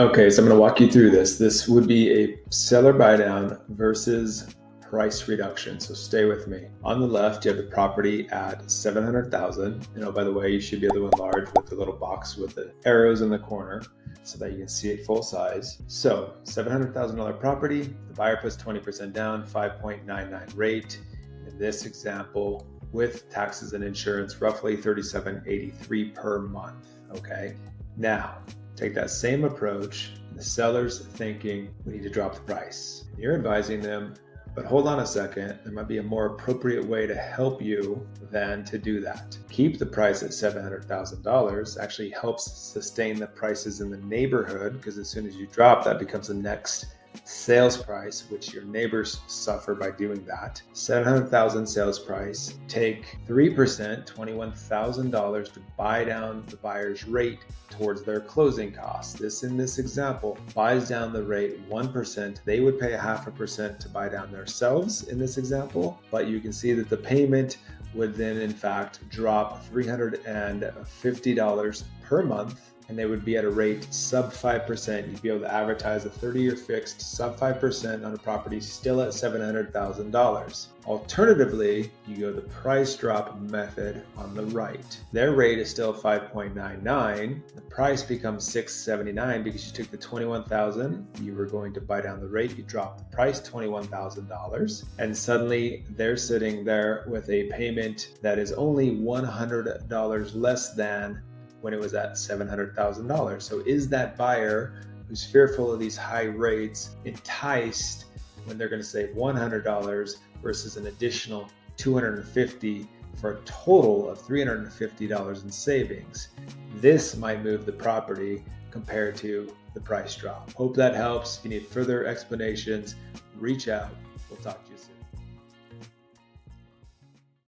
Okay, so I'm going to walk you through this. This would be a seller buy down versus price reduction. So stay with me. On the left, you have the property at 700,000. You know, by the way, you should be able to enlarge with the little box with the arrows in the corner so that you can see it full size. So $700,000 property, the buyer puts 20% down, 5.99 rate. In this example, with taxes and insurance, roughly 37.83 per month. Okay. Now, take that same approach. The seller's thinking we need to drop the price. You're advising them but hold on a second, there might be a more appropriate way to help you than to do that. Keep the price at $700,000 actually helps sustain the prices in the neighborhood because as soon as you drop, that becomes the next sales price, which your neighbors suffer by doing that. 700,000 sales price. Take 3%, $21,000 to buy down the buyer's rate towards their closing costs. This in this example buys down the rate 1%. They would pay a half a percent to buy down themselves in this example, but you can see that the payment would then in fact drop $350 per month and they would be at a rate sub 5%. You'd be able to advertise a 30 year fixed sub 5% on a property still at $700,000. Alternatively, you go the price drop method on the right. Their rate is still 5.99. The price becomes 679 because you took the 21,000, you were going to buy down the rate, you drop the price $21,000, and suddenly they're sitting there with a payment that is only $100 less than when it was at $700,000. So is that buyer who's fearful of these high rates enticed when they're going to save $100 versus an additional 250 for a total of $350 in savings? This might move the property compared to the price drop. Hope that helps. If you need further explanations, reach out. We'll talk to you soon.